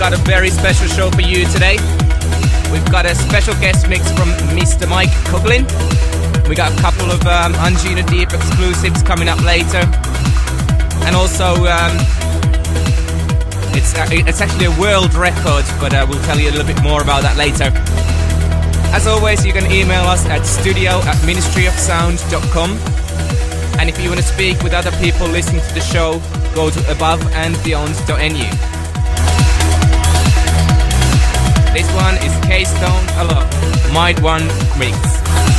Got a very special show for you today. We've got a special guest mix from Mr. Mike Koglin. We got a couple of um, Deep exclusives coming up later. And also, um, it's, uh, it's actually a world record, but uh, we'll tell you a little bit more about that later. As always, you can email us at studio at ministryofsound.com. And if you want to speak with other people listening to the show, go to aboveandbeyond.nu. one is K-Stone Alone, Mind One Mix.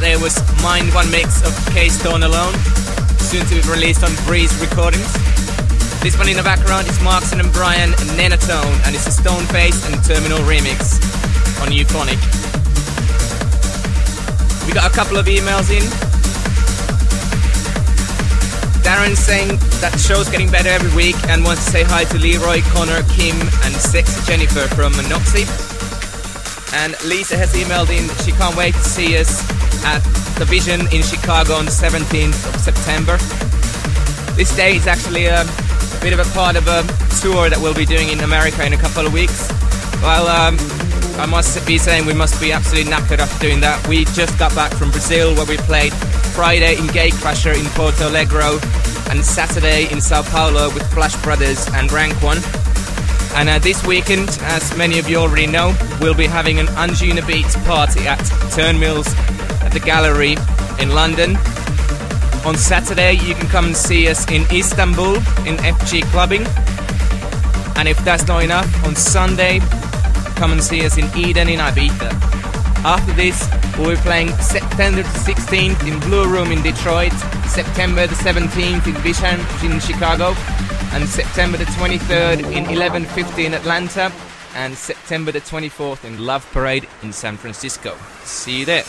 There was Mind One mix of Kay Stone alone, soon to be released on Breeze Recordings. This one in the background is Marksun and Brian Nenoltone, and it's a Stoneface and Terminal remix on Euphonic. We got a couple of emails in. Darren saying that the show's getting better every week and wants to say hi to Leroy, Connor, Kim, and Sex Jennifer from Noxie. And Lisa has emailed in she can't wait to see us at the Vision in Chicago on the 17th of September. This day is actually a bit of a part of a tour that we'll be doing in America in a couple of weeks. Well, um, I must be saying we must be absolutely knackered after doing that. We just got back from Brazil where we played Friday in Gatecrasher in Porto Alegre and Saturday in Sao Paulo with Flash Brothers and Rank One. And uh, this weekend, as many of you already know, we'll be having an Anjunabeats party at Turnmills at the Gallery in London. On Saturday, you can come and see us in Istanbul in FG Clubbing. And if that's not enough, on Sunday, come and see us in Eden in Ibiza. After this, we'll be playing September the 16th in Blue Room in Detroit, September the 17th in Vision in Chicago, and September the 23rd in 1150 in Atlanta, and September the 24th in Love Parade in San Francisco. See you there.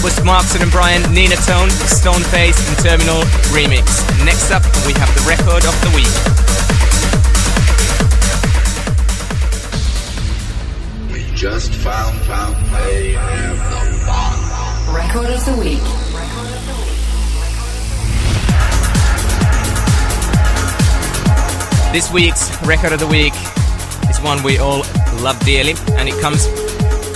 That was Marksun and Brian, Nenoltone, Stoneface, and Terminal Remix. Next up, we have the record of the week. We just found, found they have the bomb. Record of the week. This week's record of the week is one we all love dearly, and it comes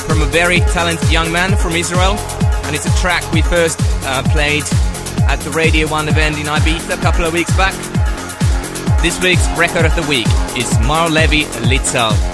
from a very talented young man from Israel and it's a track we first uh, played at the Radio 1 event in Ibiza a couple of weeks back. This week's record of the week is Maor Levi Lital.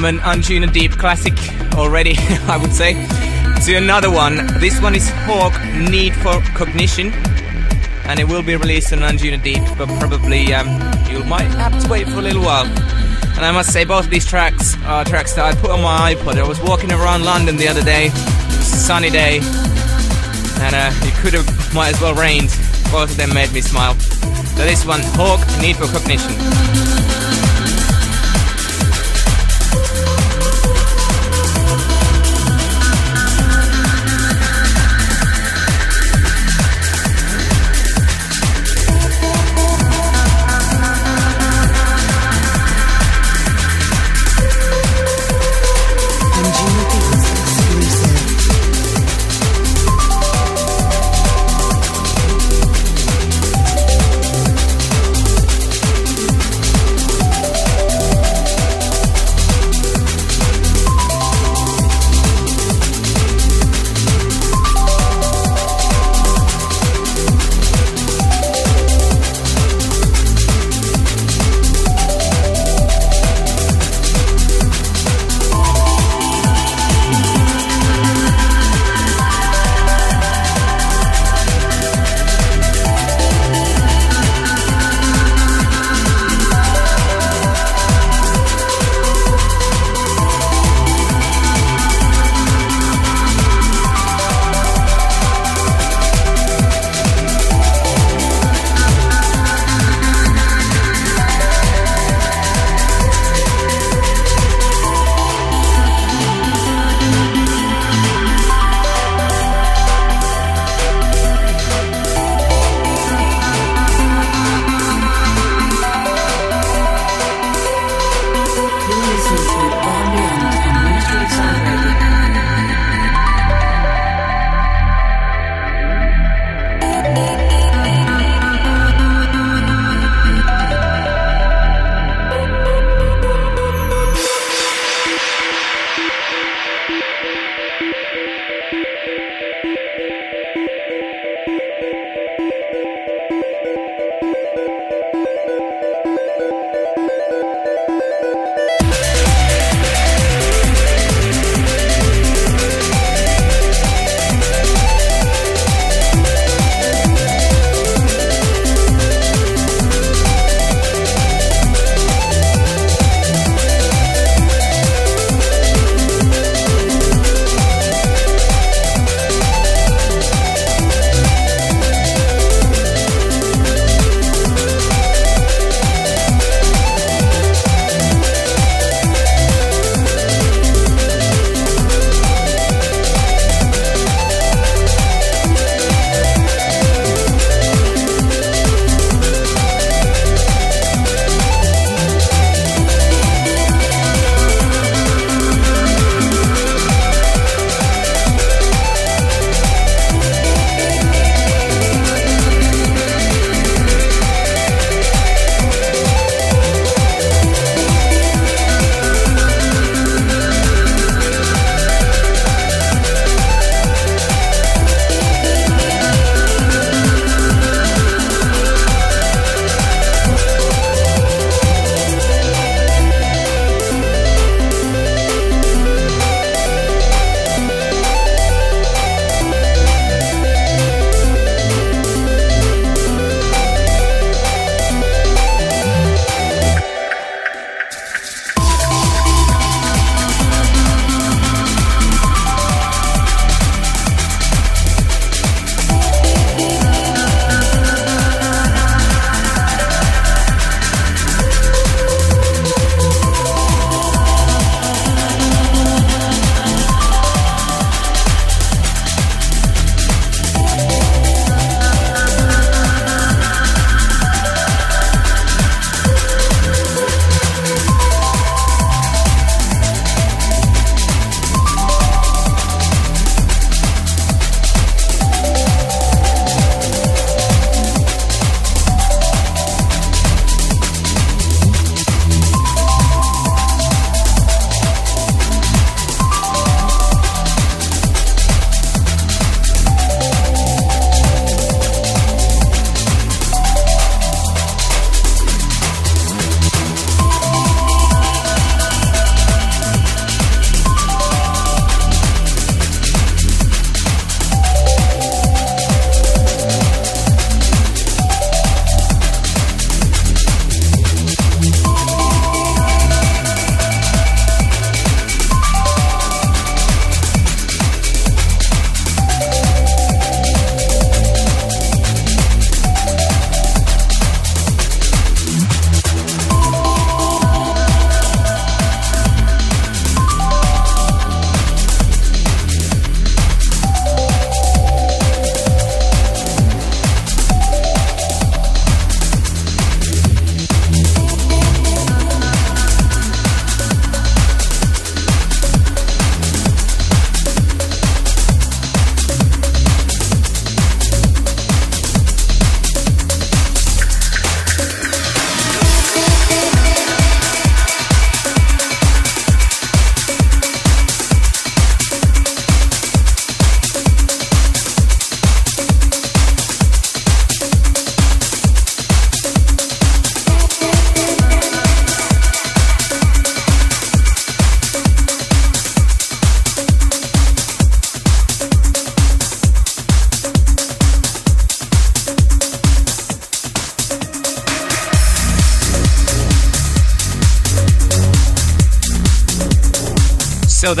From an Anjunadeep classic already, I would say, to another one. This one is Hawk Need for Cognition, and it will be released on Anjunadeep, but probably um, you might have to wait for a little while. And I must say, both of these tracks are tracks that I put on my iPod. I was walking around London the other day, sunny day, and uh, it could have might as well rained. Both of them made me smile. So this one, Hawk Need for Cognition. Thank you.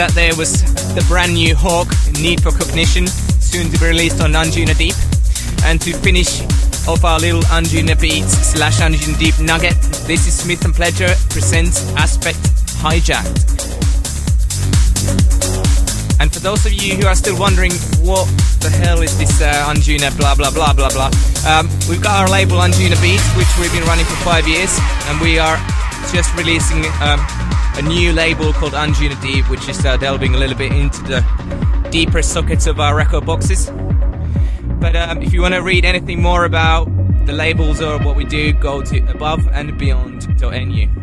That, there was the brand new Hawk, Need for Cognition, soon to be released on Anjunadeep. And to finish off our little Anjunabeats slash Anjunadeep nugget, this is Smith and Pledger presents Aspekt Hijacked. And for those of you who are still wondering what the hell is this uh, Anjuna blah blah blah blah blah, um, we've got our label Anjunabeats, which we've been running for five years, and we are just releasing um, a new label called Anjunadeep, which is uh, delving a little bit into the deeper sockets of our record boxes. But um, if you want to read anything more about the labels or what we do, go to aboveandbeyond.nu.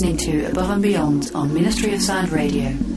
listening to Above and Beyond on Ministry of Sound Radio.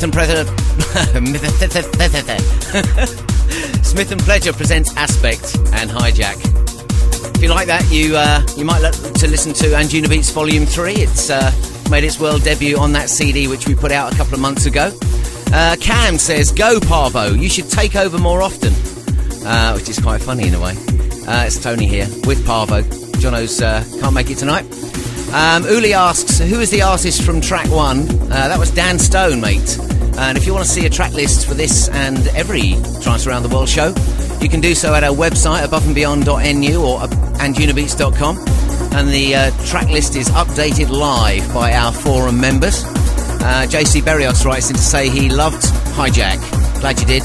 Smith and Pledger. Smith and Pledger presents Aspekt and Hijack. If you like that, you uh, you might like to listen to Anjunabeats Volume Three. It's uh, made its world debut on that CD which we put out a couple of months ago. Uh, Cam says, "Go Paavo, you should take over more often," uh, which is quite funny in a way. Uh, it's Tony here with Paavo. Jono's uh, can't make it tonight. Um, Uli asks, who is the artist from track one? Uh, that was Dan Stone, mate. And if you want to see a track list for this and every Trance Around the World show, you can do so at our website, aboveandbeyond.nu or anjunabeats.com. And the uh, track list is updated live by our forum members. Uh, JC Berrios writes in to say he loved Hijack. Glad you did.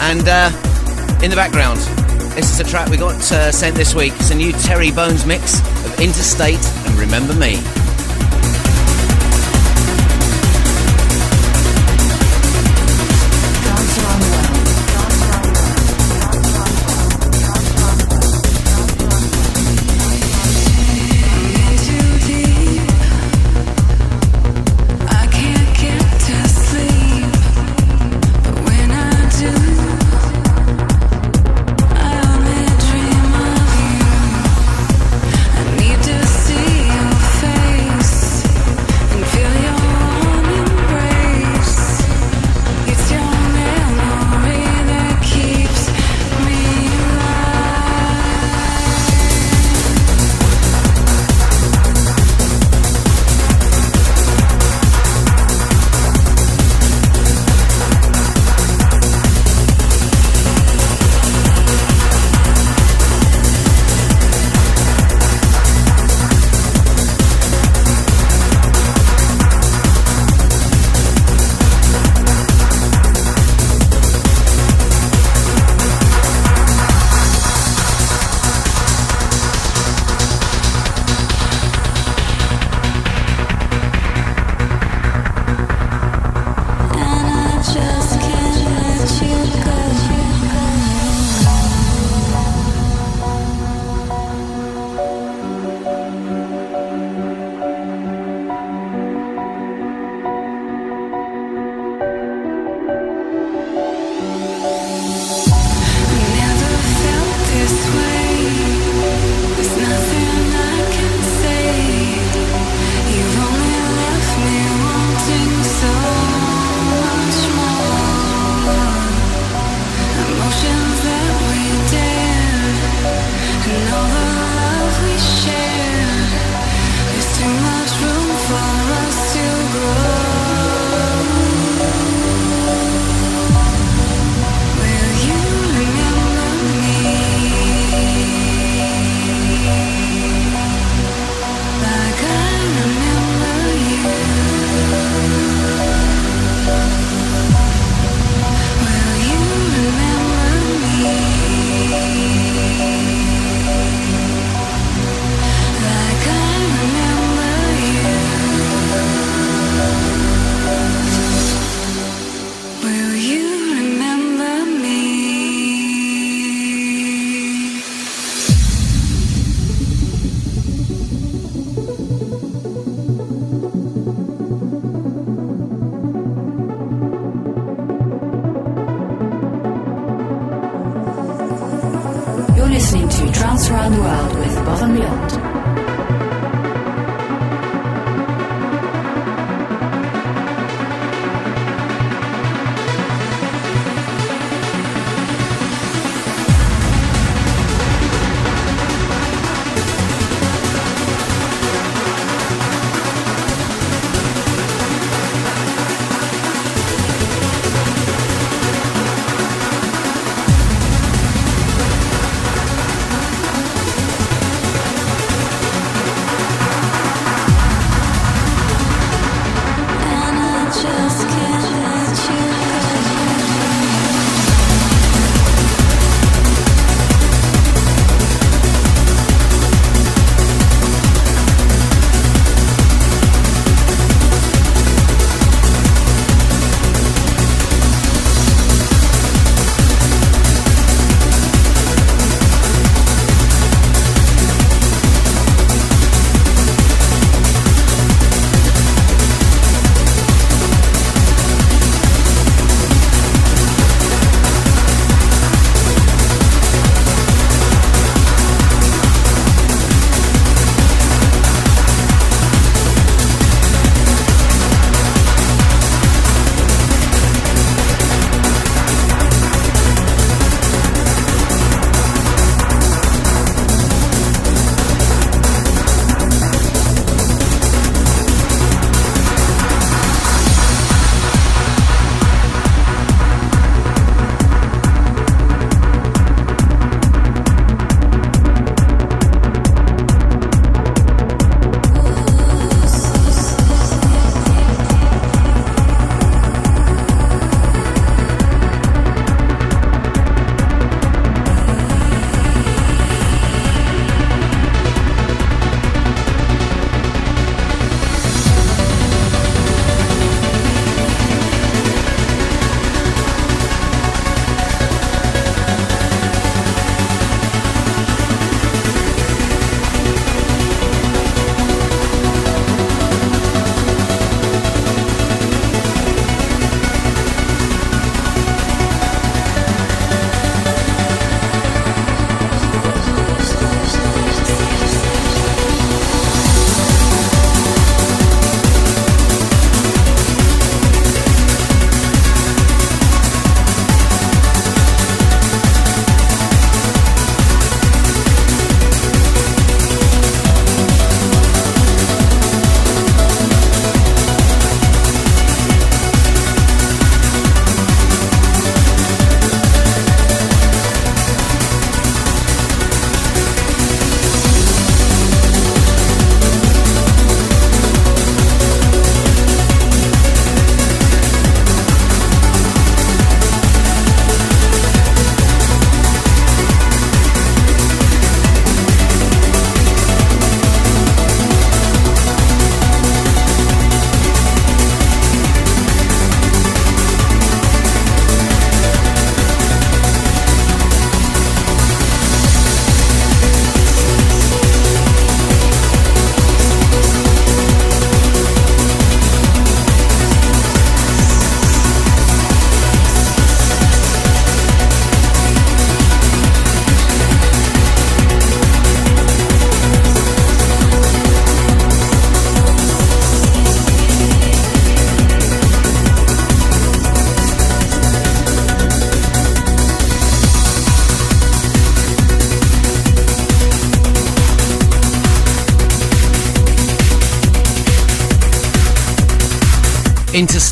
And uh, in the background, this is a track we got uh, sent this week. It's a new Terry Bones mix of Interstate and Remember Me.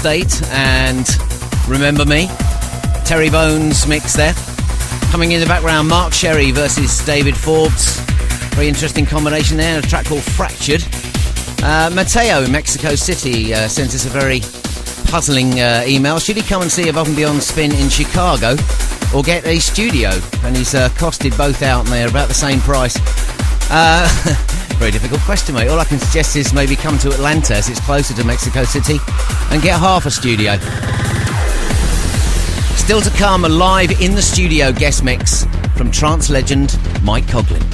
State and Remember Me. Terry Bones mix there. Coming in the background, Mark Sherry versus David Forbes. Very interesting combination there. A track called Fractured. Uh, Mateo in Mexico City uh, sent us a very puzzling uh, email. Should he come and see Above and Beyond Spin in Chicago or get a studio? And he's uh, costed both out and they're about the same price. Very difficult question, mate. All I can suggest is maybe come to Atlanta as it's closer to Mexico City and get half a studio. Still to come, a live in the studio guest mix from trance legend Mike Koglin.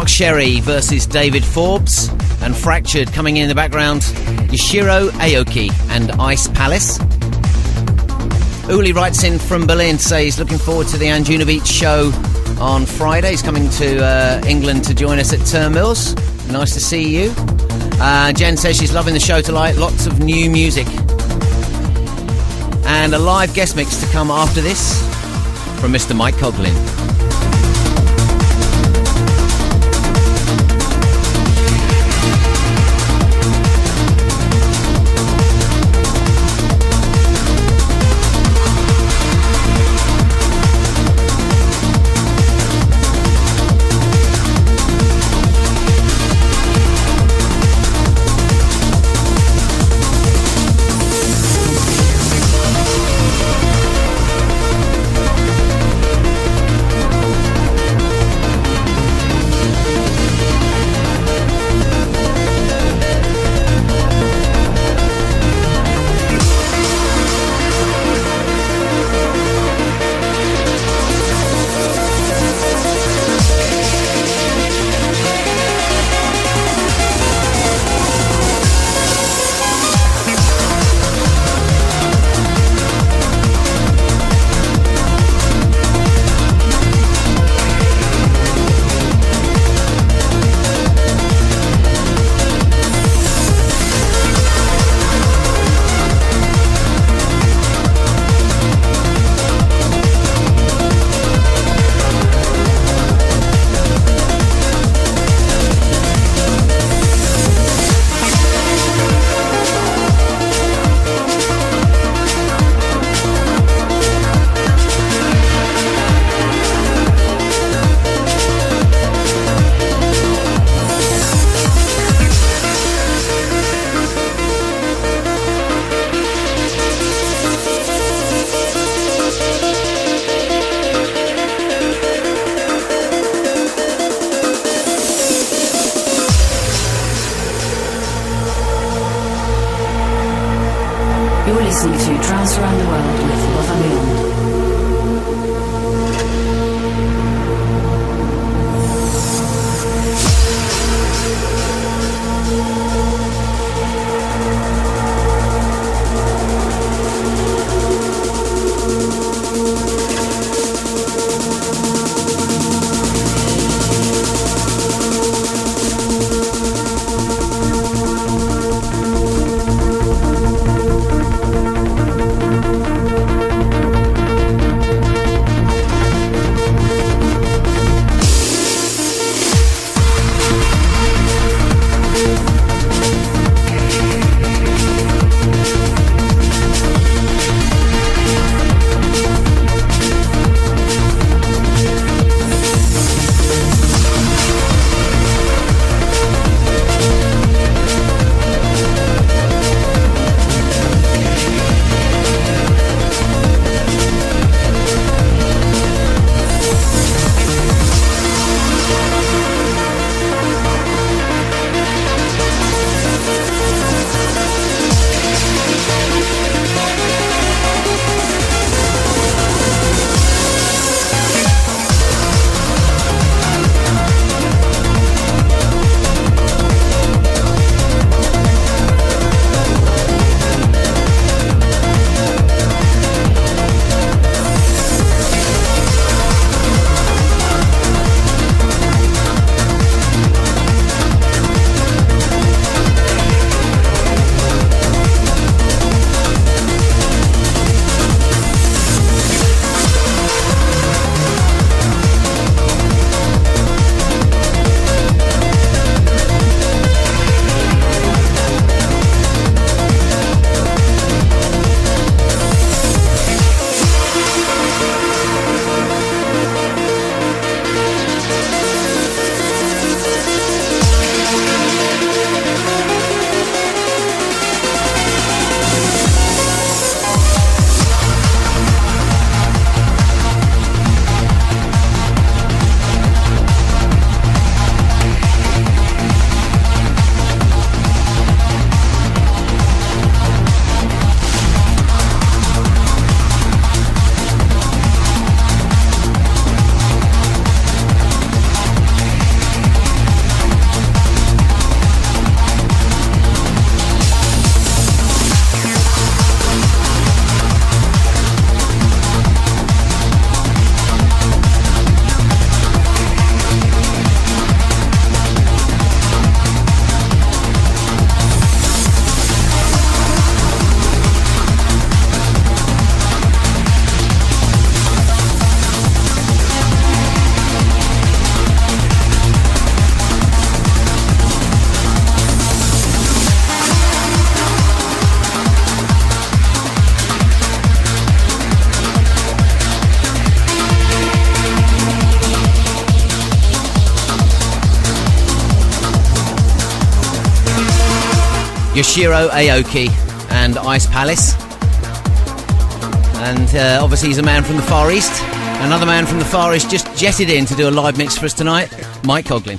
Mark Sherry versus David Forbes, and Fractured coming in, in the background, Yoshiro Aoki and Ice Palace. Uli writes in from Berlin to say he's looking forward to the Anjunabeats show on Friday. He's coming to uh, England to join us at Turnmills. Nice to see you. Uh, Jen says she's loving the show tonight. Lots of new music. And a live guest mix to come after this from Mr. Mike Koglin. Yoshiro Aoki and Ice Palace. And uh, obviously, he's a man from the Far East. Another man from the Far East just jetted in to do a live mix for us tonight, Mike Koglin.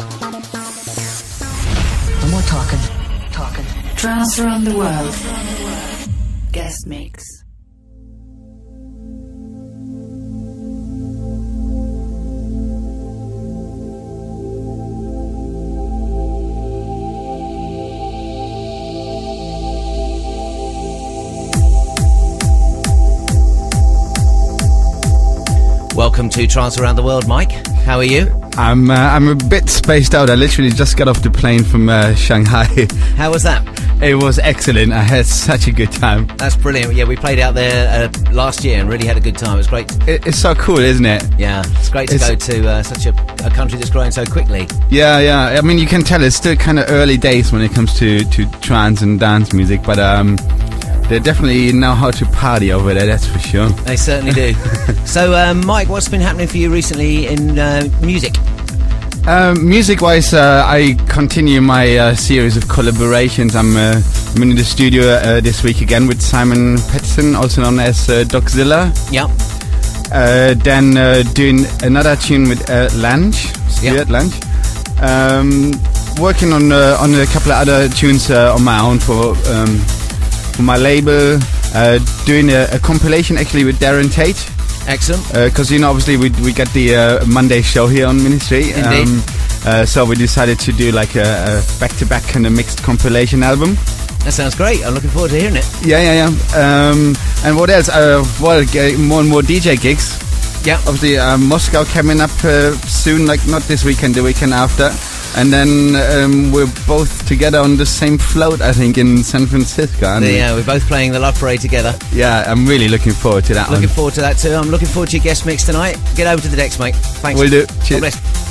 No more talking. Talking. Trance around the world. Guest mix. To Trance Around the World, Mike. How are you? I'm uh, I'm a bit spaced out. I literally just got off the plane from uh, Shanghai. How was that? it was excellent. I had such a good time. That's brilliant. Yeah, we played out there uh, last year and really had a good time. It was great. It, it's so cool, isn't it? Yeah, it's great to It's- go to uh, such a, a country that's growing so quickly. Yeah, yeah. I mean, you can tell it's still kind of early days when it comes to to trance and dance music, but um, they definitely know how to party over there. That's for sure. They certainly do. so, um, Mike, what's been happening for you recently in uh, music? Um, music-wise, uh, I continue my uh, series of collaborations. I'm, uh, I'm in the studio uh, this week again with Simon Patterson, also known as uh, Dogzilla. Yeah. Uh, then uh, doing another tune with uh, Lange, Stuart Lange. Um, working on uh, on a couple of other tunes uh, on my own for um, for my label. Uh, doing a, a compilation actually with Darren Tate Excellent. because you know obviously we we got the uh, Monday show here on Ministry. Indeed. uh, so we decided to do like a, a back-to-back kind of mixed compilation album. That sounds great. I'm looking forward to hearing it. Yeah, yeah, yeah. Um, and what else? Uh, well, more and more DJ gigs. Yeah. Obviously, uh, Moscow coming up uh, soon, like not this weekend, the weekend after. And then um, we're both together on the same float, I think, in San Francisco. aren't we? Yeah, we're both playing the Love Parade together. yeah, I'm really looking forward to that Looking one. forward to that too. I'm looking forward to your guest mix tonight. Get over to the decks, mate. Thanks. We'll do. God Cheers.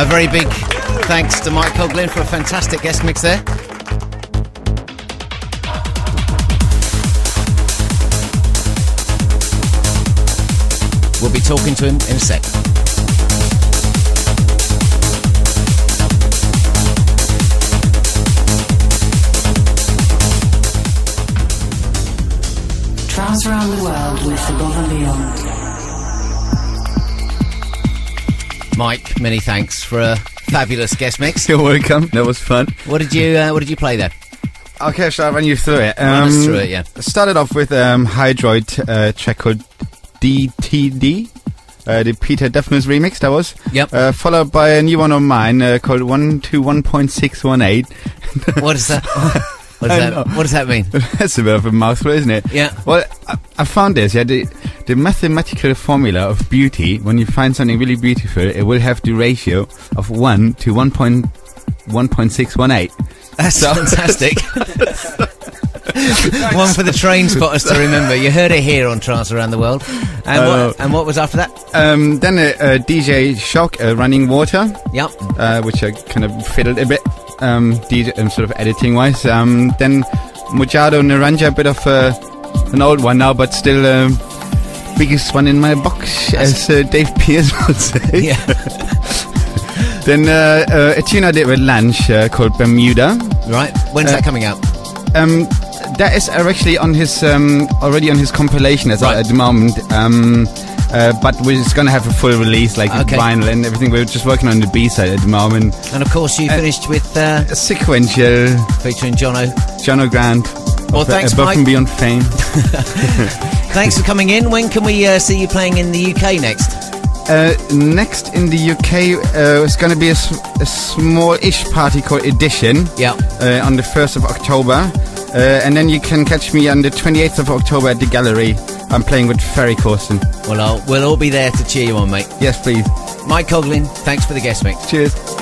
A very big thanks to Mike Koglin for a fantastic guest mix there. We'll be talking to him in a sec. Trance around the world with Above and Beyond. Mike, many thanks for a fabulous guest mix. You're welcome. That was fun. What did you uh, What did you play there? Okay, shall I run you through it? Run us through it, yeah. Started off with um, Hydroid uh, track called DTD. Uh, the Peter Dafnous remix, that was. Yep. Uh, followed by a new one of mine uh, called 121.618. What is that? What does that, what does that mean? That's a bit of a mouthful, isn't it? Yeah. Well, I, I found this. Yeah, the, the mathematical formula of beauty. When you find something really beautiful, it will have the ratio of one to one point one point six one eight. That's fantastic. One for the train spotters to remember. You heard it here on Trance Around the World. And, Uh, what, and what was after that? Um, then a, DJ Shog, uh, Running Water, Yep. uh, which I kind of fiddled a bit, um, DJ, um, sort of editing wise. Um, then Mojado Naranja, a bit of uh, an old one now, but still um, biggest one in my box, as uh, Dave Pearce would say. Yeah. Then uh, uh, a tune I did with Lange uh, called Bermuda. Right. When's Uh, that coming out? Um, that is actually on his um, already on his compilation as Right. at the moment. Uh, but we're just gonna have a full release, like Okay. vinyl and everything. We're just working on the B side at the moment. And of course, you uh, finished with uh, A sequential, featuring Jono. Jono O'Grant. Well, thanks, above Mike. and beyond fame. Thanks for coming in. When can we uh, see you playing in the UK next? Uh, next in the UK, uh, it's gonna be a small-ish party called Edition. Yeah. uh, on the 1st of October. Uh, and then you can catch me on the 28th of October at the gallery. I'm playing with Ferry Corsten. Well, I'll, we'll all be there to cheer you on, mate. Yes, please. Mike Koglin, thanks for the guest mix. Cheers.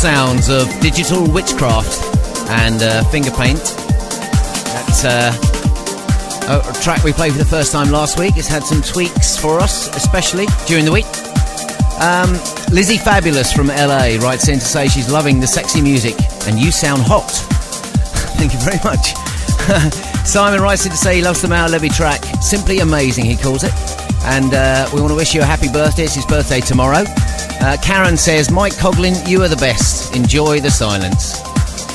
Sounds of digital witchcraft and uh, finger paint. That's uh, a track we played for the first time last week. It's had some tweaks for us, especially during the week. Um, Lizzie Fabulous from LA writes in to say she's loving the sexy music and you sound hot. Thank you very much. Simon writes in to say he loves the Maor Levi track. Simply amazing, he calls it. And uh, we want to wish you a happy birthday. It's his birthday tomorrow. Uh, Karen says, Mike Koglin, you are the best. Enjoy the silence.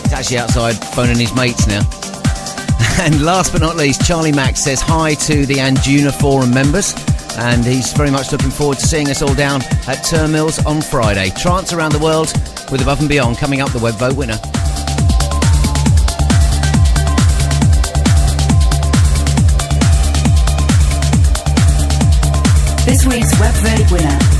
He's actually outside phoning his mates now. and last but not least, Charlie Max says hi to the Anjuna Forum members. And he's very much looking forward to seeing us all down at Turnmills on Friday. Trance around the world with Above and Beyond coming up, the web vote winner. This week's web vote winner.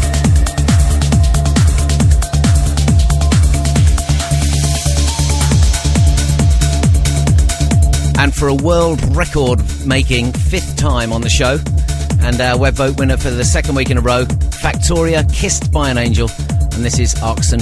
And for a world record making fifth time on the show. And our web vote winner for the second week in a row, Factoria Kissed by an Angel. And this is Arksun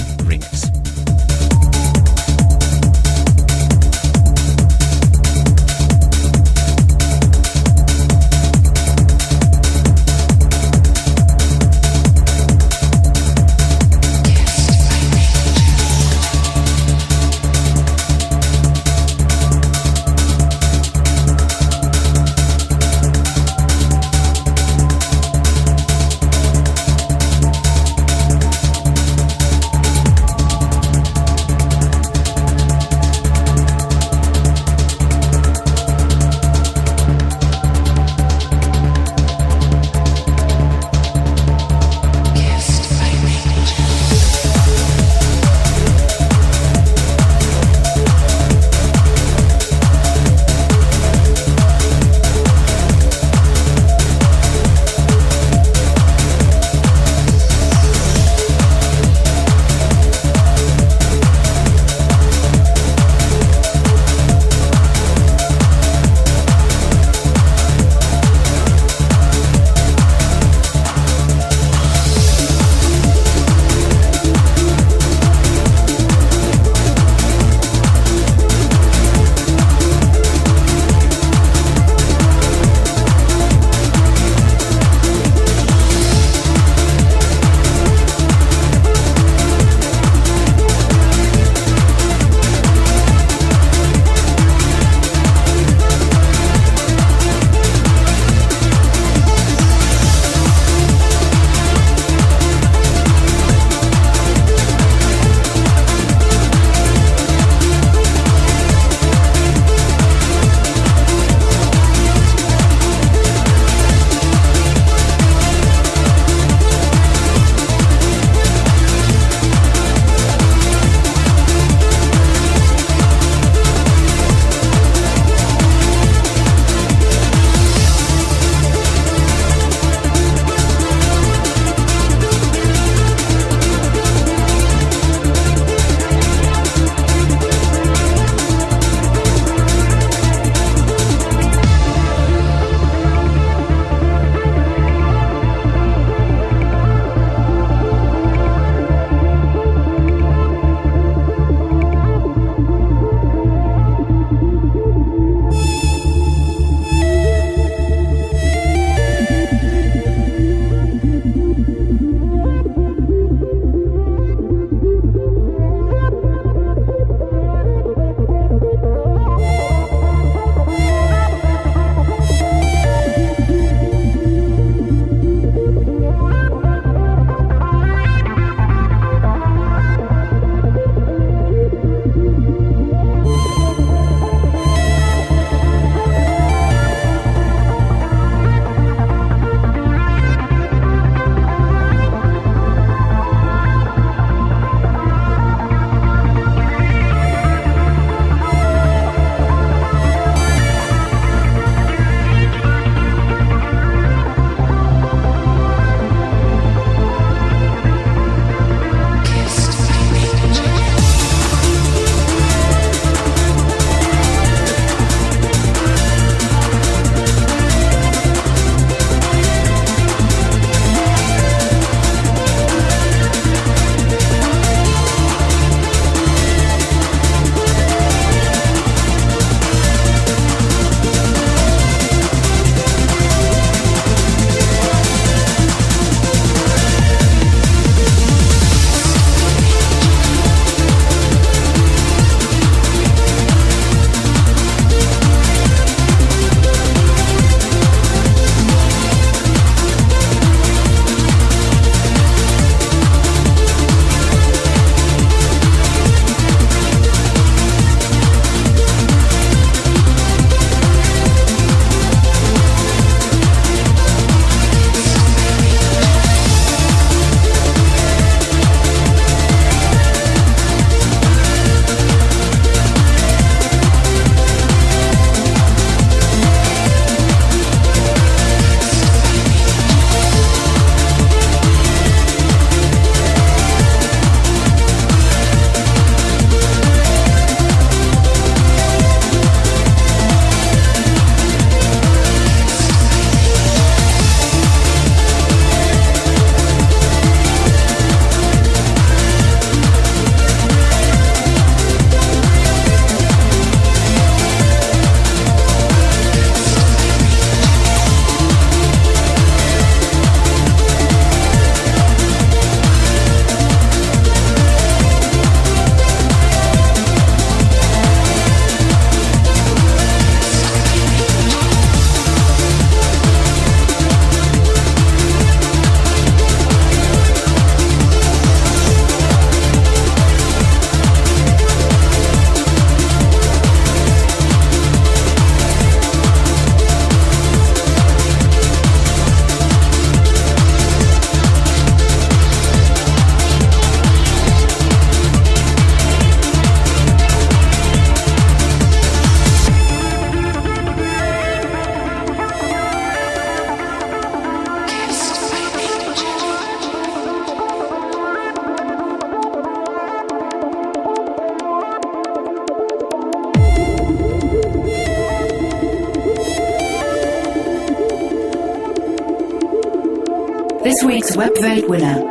week's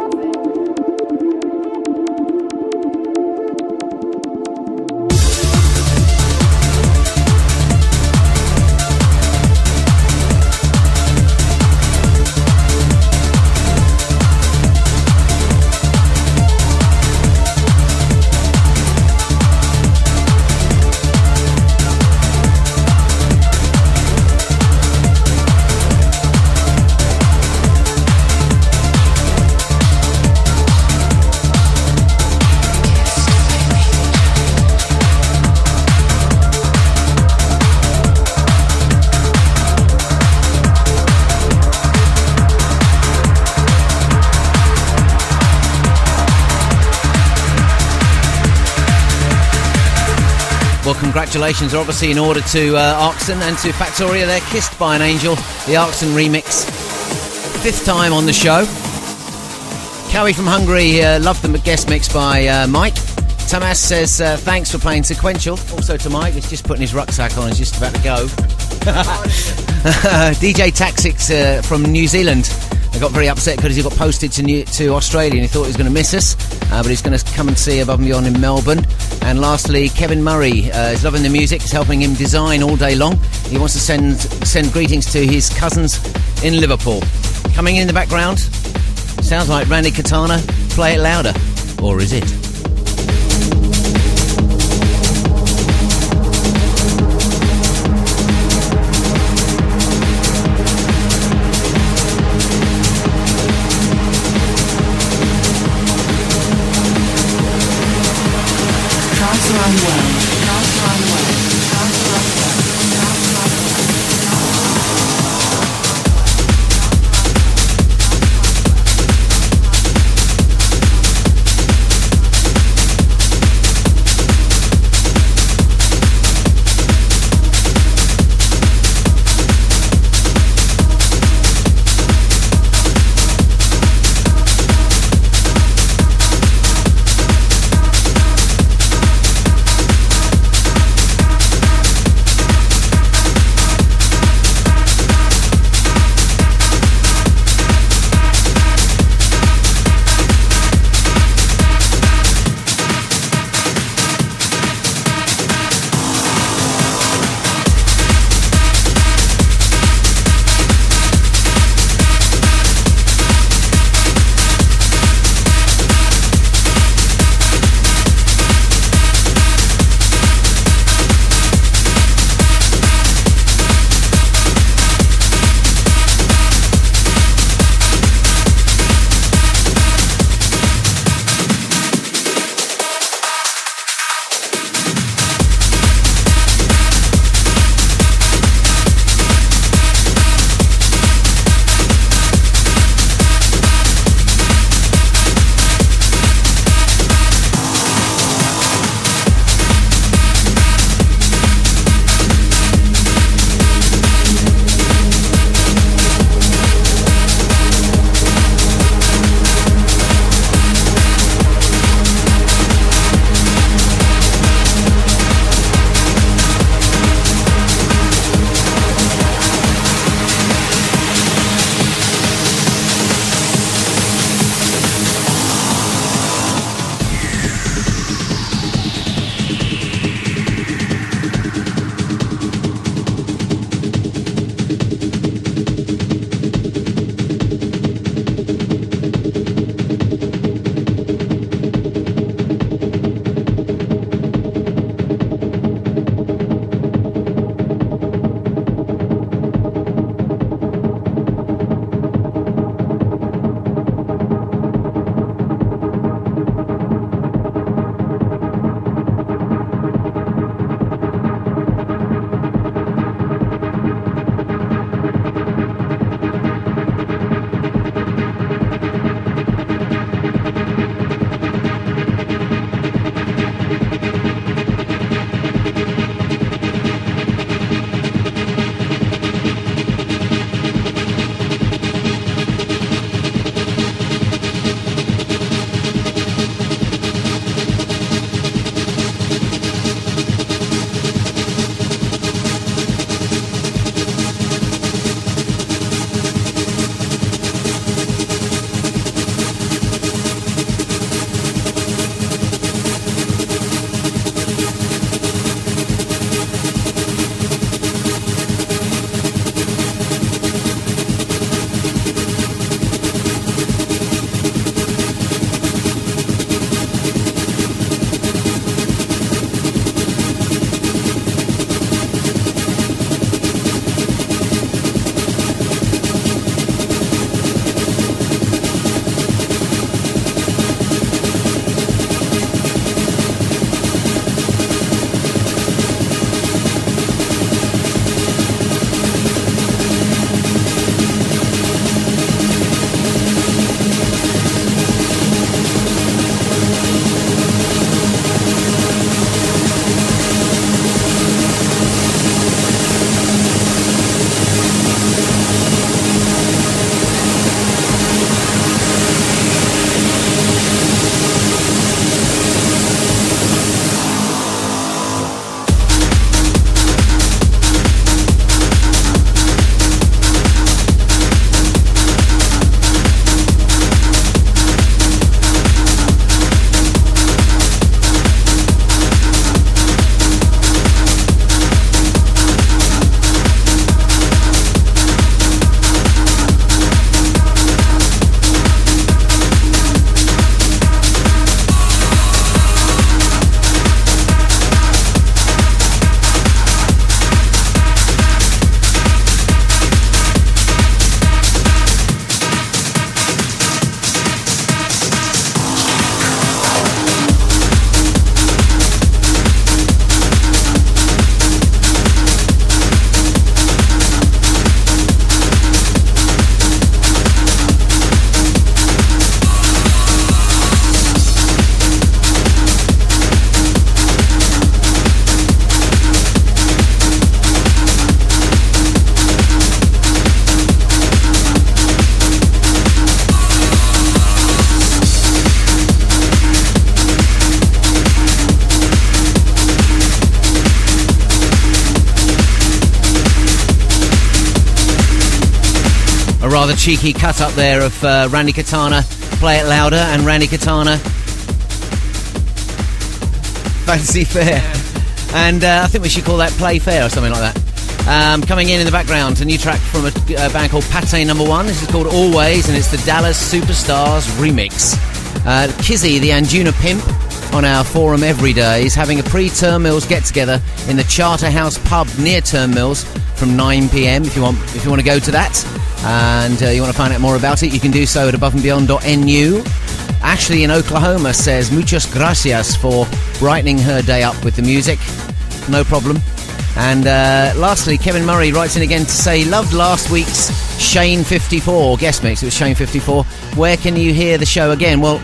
congratulations are obviously in order to uh, and to Factoria. They're Kissed by an Angel, the Arksun remix. Fifth time on the show. Cowie from Hungary uh, loved the guest mix by uh, Mike. Tamas says uh, thanks for playing sequential. Also to Mike, he's just putting his rucksack on, he's just about to go. DJ Taxix uh, from New Zealand I got very upset because he got posted to New, to Australia and he thought he was going to miss us, uh, but he's going to come and see Above and Beyond in Melbourne. And lastly, Kevin Murray uh, is loving the music. It's helping him design all day long. He wants to send send greetings to his cousins in Liverpool. Coming in the background, sounds like Randy Katana. Play it louder, or is it? Cheeky cut up there of uh, Randy Katana, Play It Louder, and Randy Katana, Fancy Fair. And uh, I think we should call that Play Fair or something like that. Um, coming in in the background, a new track from a, a band called Pate Number One. This is called Always, and it's the Dallas Superstars remix. Uh, Kizzy, the Anjuna pimp, on our forum every day, is having a pre-Turnmills get-together in the Charterhouse pub near Turnmills from 9 p.m. If you want, if you want to go to that, and uh, you want to find out more about it, you can do so at aboveandbeyond.nu. Ashley in Oklahoma says muchas gracias for brightening her day up with the music. No problem. And uh, lastly, Kevin Murray writes in again to say, loved last week's Shane 54 guest mix. It was Shane 54. Where can you hear the show again? Well,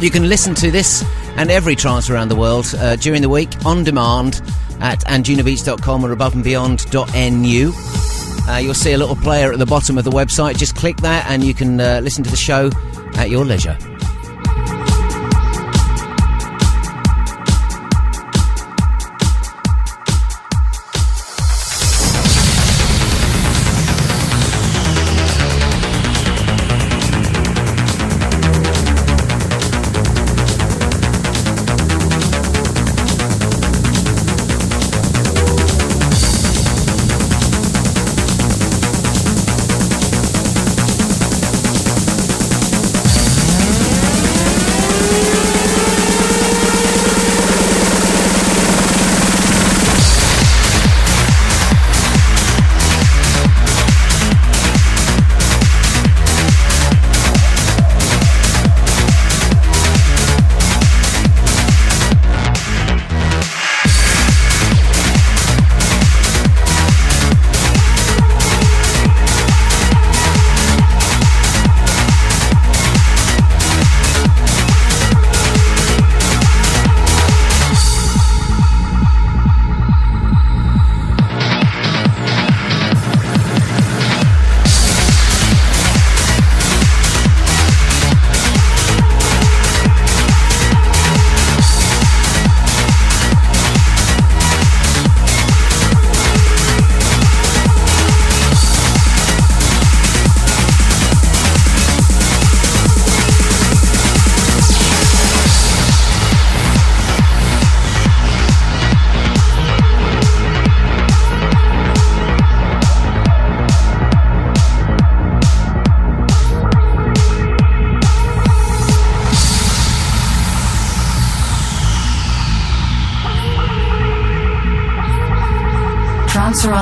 you can listen to this and every trance around the world uh, during the week on demand at anjunabeats.com or aboveandbeyond.nu. Uh, you'll see a little player at the bottom of the website. Just click that and you can uh, listen to the show at your leisure.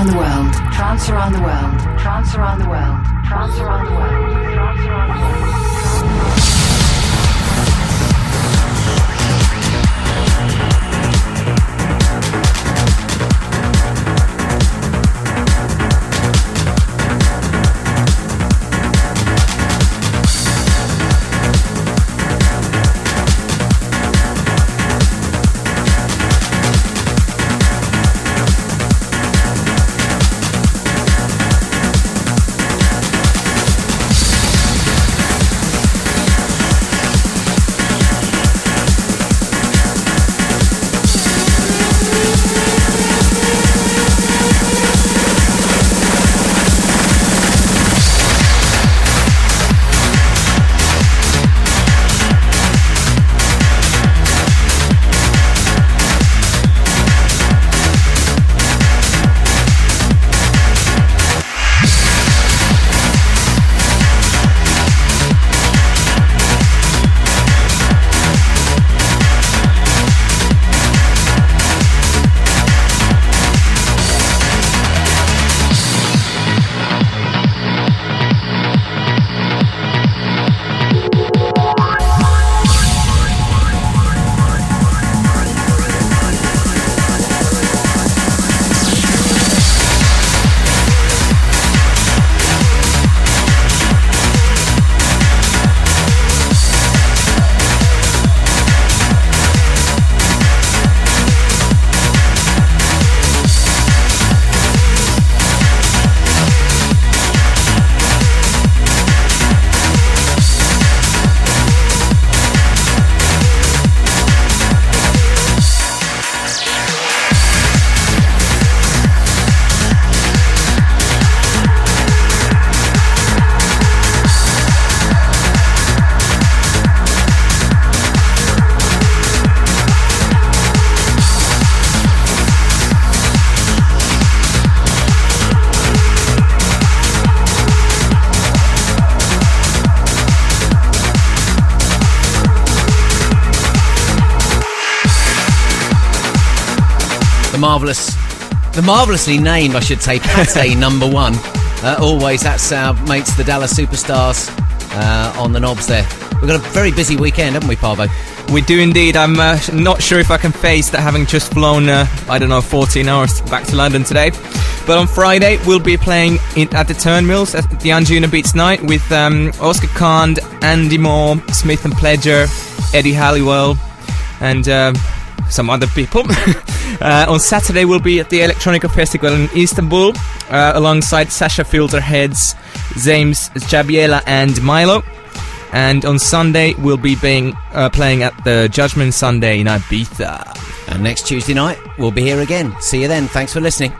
Around the world. Trance around the world. Trance around the world. Trance around the world. Trance around the world. The marvelously named, I should say, Pate Number One. Uh, always, that's our mates, the Dallas Superstars, uh, on the knobs there. We've got a very busy weekend, haven't we, Paavo? We do indeed. I'm uh, not sure if I can face that having just flown, uh, I don't know, 14 hours back to London today. But on Friday, we'll be playing in, at the Turnmills at the Anjunabeats night with um, Oscar Khan, Andy Moore, Smith and Pledger, Eddie Halliwell, and uh, some other people. uh, on Saturday, we'll be at the Electronica Festival in Istanbul uh, alongside Sasha Filterheadz, James Zabiela, and Milo. And on Sunday, we'll be being uh, playing at the Judgment Sunday in Ibiza. And next Tuesday night, we'll be here again. See you then. Thanks for listening.